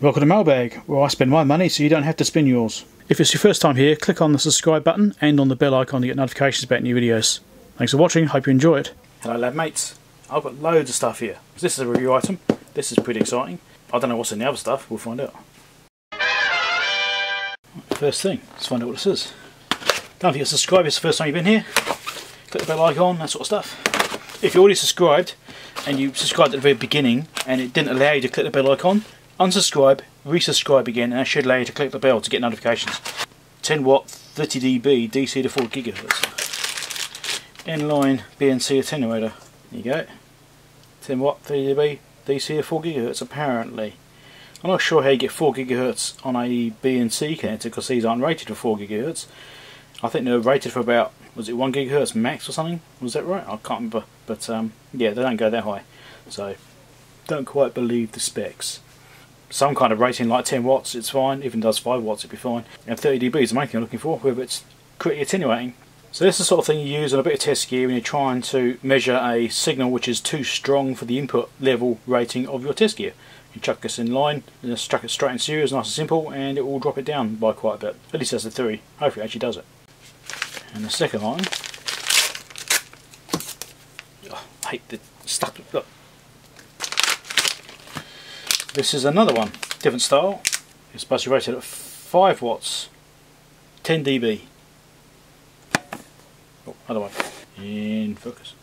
Welcome to Mailbag, where I spend my money so you don't have to spend yours. If it's your first time here, click on the subscribe button and on the bell icon to get notifications about new videos. Thanks for watching, hope you enjoy it. Hello lab mates, I've got loads of stuff here. This is a review item, this is pretty exciting. I don't know what's in the other stuff, we'll find out. First thing, let's find out what this is. Don't forget to subscribe if it's the first time you've been here. Click the bell icon, that sort of stuff. If you're already subscribed and you subscribed at the very beginning and it didn't allow you to click the bell icon, unsubscribe, resubscribe again, and I should allow you to click the bell to get notifications. 10 watt, 30 dB, DC to 4 gigahertz. Inline BNC attenuator. There you go. 10 watt, 30 dB, DC to 4 gigahertz apparently. I'm not sure how you get 4 gigahertz on a BNC connector because these aren't rated for 4 gigahertz. I think they're rated for about was it 1 gigahertz max or something? Was that right? I can't remember. But um, yeah, they don't go that high. So don't quite believe the specs some kind of rating like 10 watts, it's fine. Even does 5 watts, it'd be fine. And 30 dB is the main thing I'm looking for, whether it's critically attenuating. So this is the sort of thing you use on a bit of test gear when you're trying to measure a signal which is too strong for the input level rating of your test gear. You chuck this in line, and just chuck it straight in series, nice and simple, and it will drop it down by quite a bit. At least that's the theory. Hopefully it actually does it. And the second line, oh, I hate the stuff. Look, this is another one, different style. It's supposed to be rated at 5 watts, 10 dB. Oh, other one. In focus.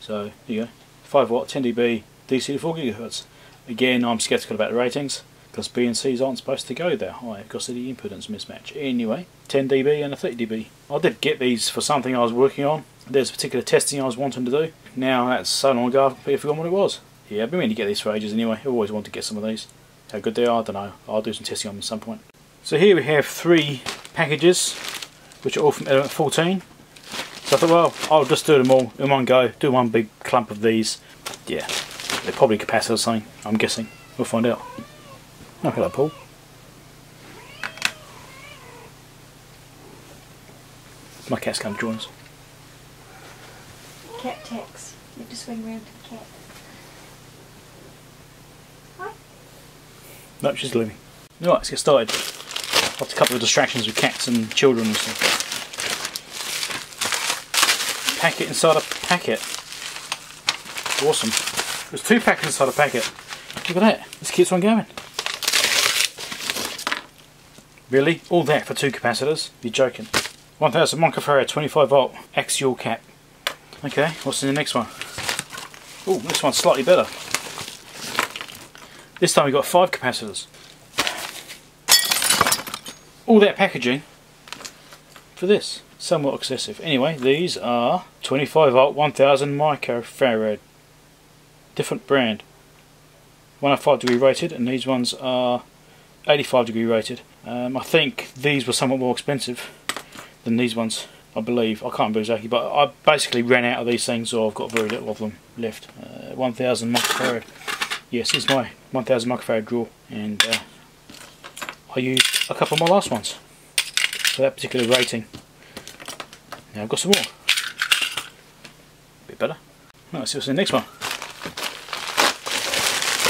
So, here you go. 5 watt, 10 dB, DC to 4 gigahertz. Again, I'm skeptical about the ratings because BNCs aren't supposed to go that high because of the impedance mismatch. Anyway, 10 dB and a 30 dB. I did get these for something I was working on. There's a particular testing I was wanting to do. Now that's so long ago I've completely forgotten what it was. Yeah, I've been meaning to get these for ages anyway. I've always wanted to get some of these. How good they are, I don't know. I'll do some testing on them at some point. So here we have three packages, which are all from Element 14. So I thought, well, I'll just do them all in one go. Do one big clump of these. Yeah, they're probably capacitors something, I'm guessing. We'll find out. Oh, hello, Paul. My cat's come to join us. Cat tax. You have to swing around to the cat. No, she's leaving. Alright, let's get started. After a couple of distractions with cats and children and stuff. Packet inside a packet. Awesome. There's two packets inside a packet. Look at that. This keeps on going. Really? All that for two capacitors? You're joking. 1000 microfarad 25 volt axial cap. Okay, what's in the next one? Oh, this one's slightly better. This time we've got five capacitors. All that packaging for this. Somewhat excessive. Anyway, these are 25 volt 1000 microfarad. Different brand. 105 degree rated and these ones are 85 degree rated. Um, I think these were somewhat more expensive than these ones. I believe. I can't remember exactly, but I basically ran out of these things, so I've got very little of them left. Uh, 1000 microfarad. Yes, it's my 1000 microfarad draw and uh, I used a couple of my last ones for that particular rating. Now I've got some more. Bit better. Let's see what's in the next one.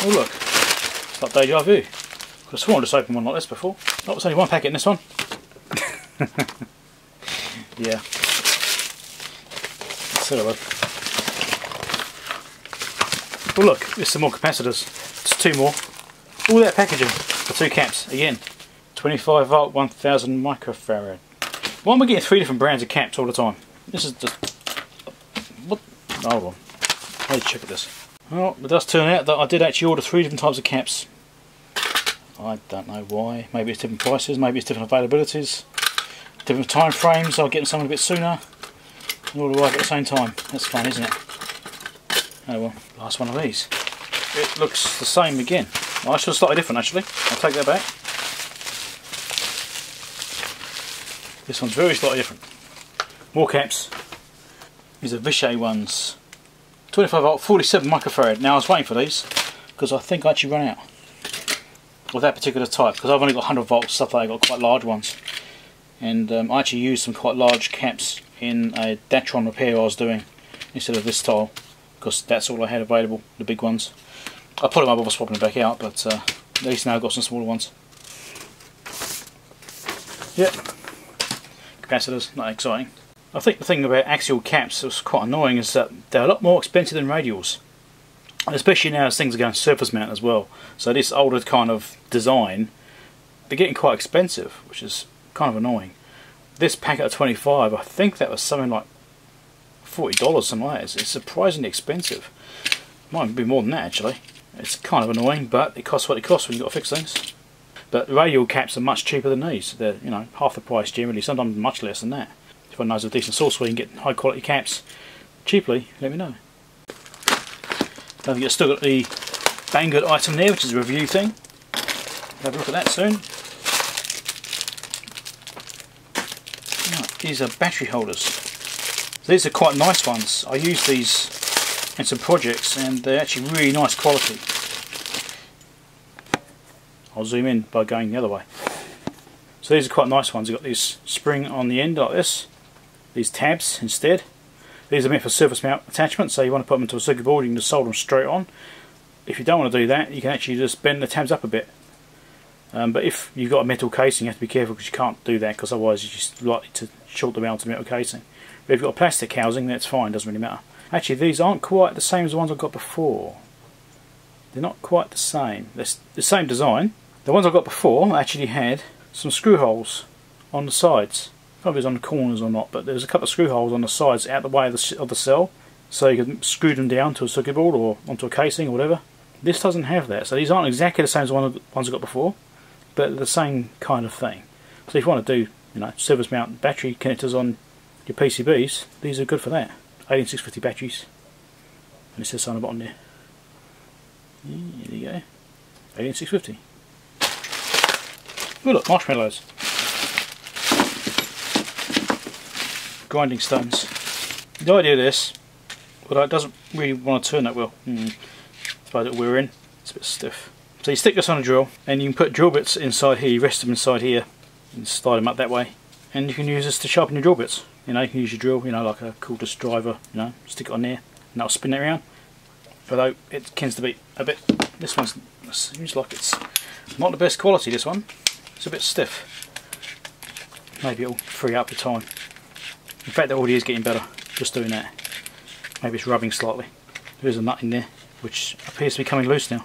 Oh look, it's like deja vu. I've have sworn I just opened one like this before. Oh, there's only one packet in this one. yeah. Let's have a look. Look, there's some more capacitors It's two more. All that packaging for two caps. Again, 25 volt, 1000 microfarad. Why am I getting three different brands of caps all the time? This is just... What? Hold on. Let's check at this. Well, it does turn out that I did actually order three different types of caps. I don't know why. Maybe it's different prices, maybe it's different availabilities, different time frames. I'll get them some a bit sooner. And all arrive at the same time. That's fun, isn't it? Oh well, last one of these it looks the same again. Well, I should have slightly different actually. I'll take that back. This one's very slightly different. More caps. These are Vishay ones. 25 volt, 47 microfarad. Now I was waiting for these because I think I actually ran out of that particular type because I've only got 100 volt stuff like I got quite large ones and um, I actually used some quite large caps in a Datron repair I was doing instead of this style because that's all I had available, the big ones. I put them up before swapping them back out, but uh, These now I've got some smaller ones. Yep. Capacitors, not exciting. I think the thing about axial caps that's quite annoying is that they're a lot more expensive than radials. Especially now as things are going surface mount as well. So this older kind of design, they're getting quite expensive, which is kind of annoying. This packet of 25, I think that was something like $40 something like. It's surprisingly expensive. Might be more than that actually. It's kind of annoying, but it costs what it costs when you've got to fix things. But radial caps are much cheaper than these. They're, you know, half the price generally, sometimes much less than that. If anyone knows a decent source where you can get high quality caps cheaply, let me know. Forget, still got the Banggood item there, which is a review thing. Have a look at that soon. Right, these are battery holders. These are quite nice ones. I use these in some projects and they're actually really nice quality. I'll zoom in by going the other way. So these are quite nice ones. You've got this spring on the end like this. These tabs instead. These are meant for surface mount attachments, so you want to put them into a circuit board, you can just solder them straight on. If you don't want to do that, you can actually just bend the tabs up a bit. Um, but if you've got a metal casing, you have to be careful because you can't do that because otherwise you're just likely to short the mount of the metal casing. But if you've got plastic housing, that's fine, doesn't really matter. Actually, these aren't quite the same as the ones I've got before. They're not quite the same. They're the same design. The ones I got before actually had some screw holes on the sides. If it was on the corners or not, but there's a couple of screw holes on the sides out the way of the, of the cell. So you can screw them down to a circuit board or onto a casing or whatever. This doesn't have that, so these aren't exactly the same as the ones I got before, but the same kind of thing. So if you want to do, you know, surface mount battery connectors on your PCBs, these are good for that. 18650 batteries. And it says on the bottom there. There you go. 18650. Oh look, marshmallows. Grinding stones. The idea of this, well it doesn't really want to turn that well. Hmm. Suppose it we're in. It's a bit stiff. So you stick this on a drill and you can put drill bits inside here, you rest them inside here and slide them up that way and you can use this to sharpen your drill bits. You know, you can use your drill, you know, like a cordless driver, you know, stick it on there and that'll spin it around. Although it tends to be a bit, this one seems like it's not the best quality this one. It's a bit stiff. Maybe it'll free up the time. In fact, the audio is getting better just doing that. Maybe it's rubbing slightly. There's a nut in there, which appears to be coming loose now.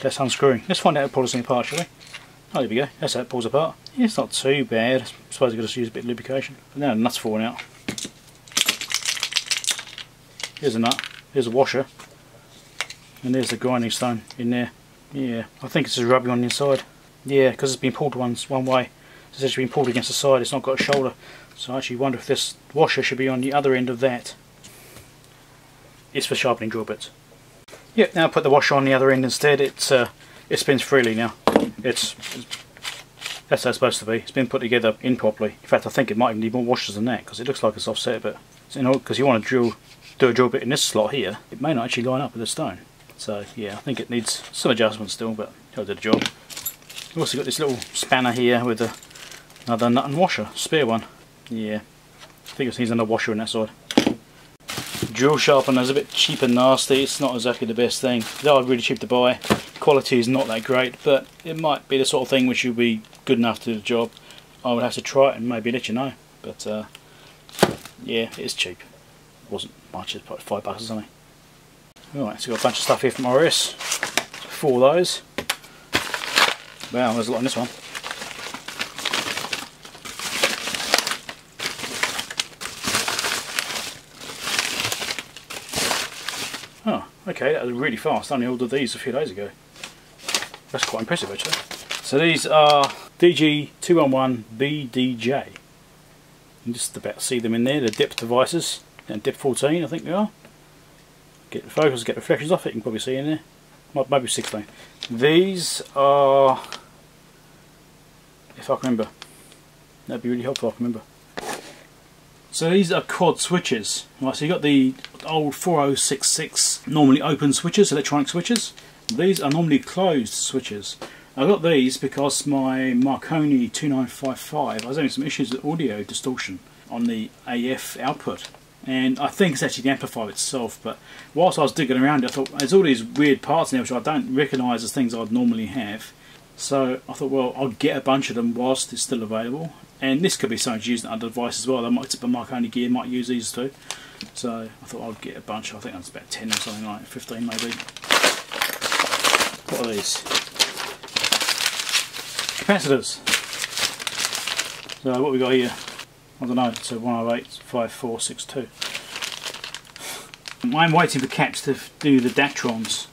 That's unscrewing. Let's find out how to pull Oh, there we go. That's how it pulls apart. Yeah, it's not too bad. I suppose I've got to use a bit of lubrication. But now the nut's falling out. Here's a nut. Here's a washer. And there's the grinding stone in there. Yeah, I think it's just rubbing on the inside. Yeah, because it's been pulled once one way. It's actually been pulled against the side, it's not got a shoulder. So I actually wonder if this washer should be on the other end of that. It's for sharpening drill bits. Yep, now put the washer on the other end instead. It's uh, It spins freely now. It's, that's how it's supposed to be. It's been put together improperly. In fact, I think it might even need more washers than that because it looks like it's offset a bit. So, you know, because you want to drill, do a drill bit in this slot here, it may not actually line up with the stone. So yeah, I think it needs some adjustment still, but it'll do the job. We've also got this little spanner here with a, another nut and washer, spare one. Yeah, I think it needs another washer on that side. Drill sharpener is a bit cheap and nasty, it's not exactly the best thing. They are really cheap to buy. Quality is not that great, but it might be the sort of thing which would be good enough to do the job. I would have to try it and maybe let you know. But uh, yeah, it's cheap. It wasn't much, it's probably five bucks or something. Alright, so got a bunch of stuff here from RS. Four of those. Wow, there's a lot in this one. Oh, okay, that was really fast. I only ordered these a few days ago. That's quite impressive actually. So these are DG211BDJ. You just about see them in there, the DIP devices, and DIP 14 I think they are. Get the focus, get the reflections off it, you can probably see in there. Maybe 16. These are, if I can remember, that'd be really helpful if I can remember. So these are quad switches. Right, so you've got the old 4066 normally open switches, electronic switches. These are normally closed switches. I got these because my Marconi 2955, I was having some issues with audio distortion on the AF output and I think it's actually the amplifier itself. But whilst I was digging around, I thought there's all these weird parts in there which I don't recognise as things I'd normally have. So I thought, well, I'll get a bunch of them whilst it's still available. And this could be something used on other devices as well. They might, but Marconi Gear might use these too. So I thought I'd get a bunch. I think that's about 10 or something like 15 maybe. What are these? Capacitors. So what we got here? I don't know, it's a 1085462. I'm waiting for caps to do the Datrons.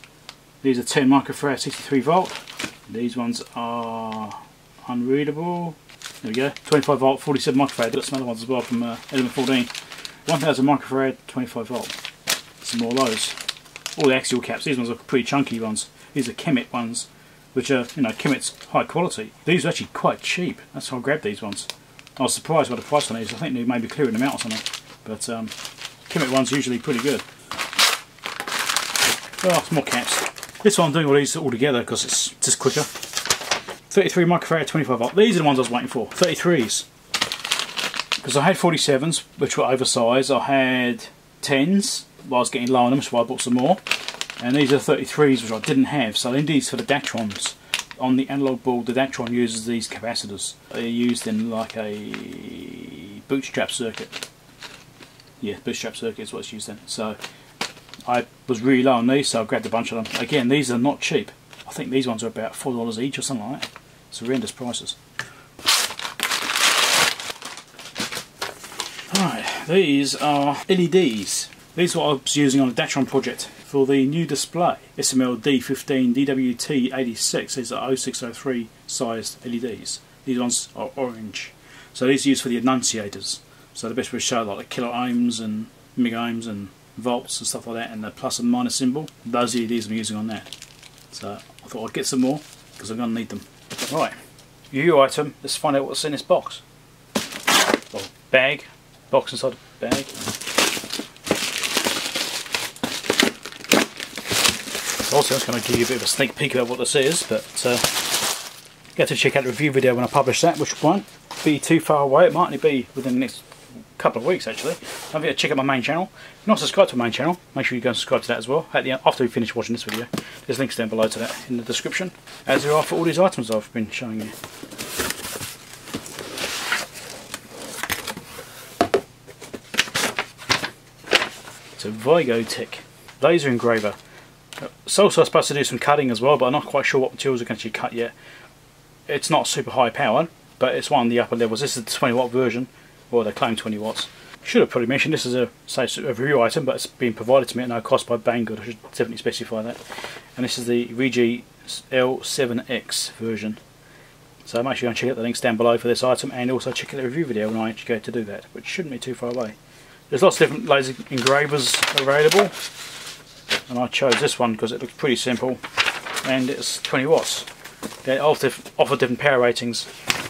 These are 10 microfarad 63 volt. These ones are unreadable. There we go, 25 volt 47 microfarad. Got some other ones as well from uh, Element 14. 1000 microfarad 25 volt. Some more of those. All the axial caps, these ones are pretty chunky ones. These are Kemet ones which are, you know, Kemet's high quality. These are actually quite cheap. That's why I grabbed these ones. I was surprised by the price on these. I think they may be clearing them out or something. But um, Kemet one's usually pretty good. Oh, more caps. This one I'm doing all these all together because it's just quicker. 33 microfarad, 25 volt. These are the ones I was waiting for. 33s. Because I had 47s, which were oversized. I had 10s, I was getting low on them, so I bought some more and these are 33s which I didn't have. So I need these for the Datrons on the analog board the Datron uses these capacitors. They're used in like a bootstrap circuit. Yeah bootstrap circuit is what's used in. So I was really low on these so I grabbed a bunch of them. Again these are not cheap. I think these ones are about four dollars each or something like that. It's horrendous prices. Alright, these are LEDs these are what I was using on the Datron project for the new display. SML D15 DWT86. These are 0603 sized LEDs. These ones are orange. So these are used for the annunciators. So the best to show like the kilo ohms and mega ohms and volts and stuff like that and the plus and minus symbol. Those LEDs I'm using on that. So I thought I'd get some more because I'm going to need them. Right, new item. Let's find out what's in this box. Bag. Box inside the bag. Also, I going to give you a bit of a sneak peek about what this is, but uh, get to check out the review video when I publish that, which won't be too far away. It might only be within the next couple of weeks, actually. Don't forget to check out my main channel. If you're not subscribed to my main channel, make sure you go and subscribe to that as well. At the end, after we finish watching this video, there's links down below to that in the description, as there are for all these items I've been showing you. It's a Vigotec laser engraver. It's also supposed to do some cutting as well, but I'm not quite sure what materials are going to cut yet. It's not super high powered, but it's one of the upper levels. This is the 20 watt version, or they claim 20 watts. Should have probably mentioned this is a say a review item, but it's been provided to me at no cost by Banggood. I should definitely specify that. And this is the Regi L7X version. So make sure you check out the links down below for this item, and also check out the review video when I actually go to do that, which shouldn't be too far away. There's lots of different laser engravers available and I chose this one because it looks pretty simple and it's 20 watts. They offer, different power ratings.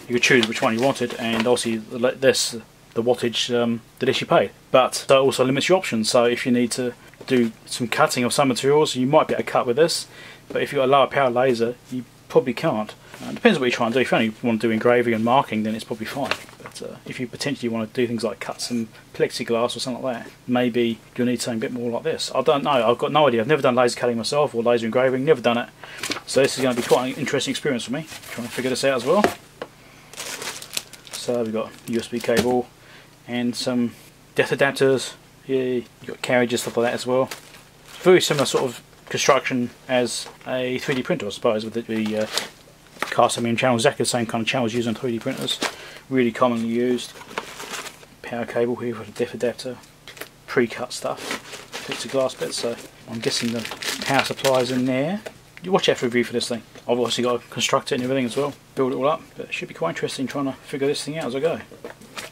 You could choose which one you wanted and obviously this the wattage um, that issue pay. But that also limits your options so if you need to do some cutting of some materials you might be able to cut with this but if you've got a lower power laser you probably can't. Uh, it depends what you're trying to do. If you only want to do engraving and marking then it's probably fine. If you potentially want to do things like cut some plexiglass or something like that, maybe you'll need something a bit more like this. I don't know, I've got no idea. I've never done laser cutting myself or laser engraving, never done it. So this is going to be quite an interesting experience for me, trying to figure this out as well. So we've got USB cable and some depth adapters. Here you've got carriages, stuff like that as well. Very similar sort of construction as a 3D printer I suppose with the uh, cast iron channel, exactly the same kind of channels used on 3D printers really commonly used. Power cable here for the depth adapter, pre-cut stuff, of glass bits, so I'm guessing the power supply is in there. You watch out for review for this thing. I've obviously got to construct it and everything as well, build it all up, but it should be quite interesting trying to figure this thing out as I go.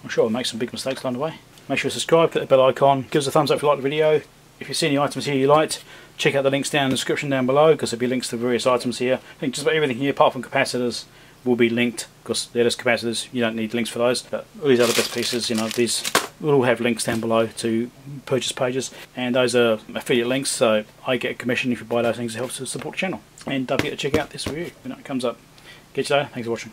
I'm sure I'll make some big mistakes along the way. Make sure to subscribe, click the bell icon, give us a thumbs up if you like the video. If you see any items here you liked, check out the links down in the description down below because there'll be links to various items here. I think just about everything here apart from capacitors will be linked because they're just capacitors, you don't need links for those. But all these other best pieces, you know, these will all have links down below to purchase pages and those are affiliate links so I get a commission if you buy those things, it helps to support the channel. And don't forget to check out this review when it comes up. Get you there, thanks for watching.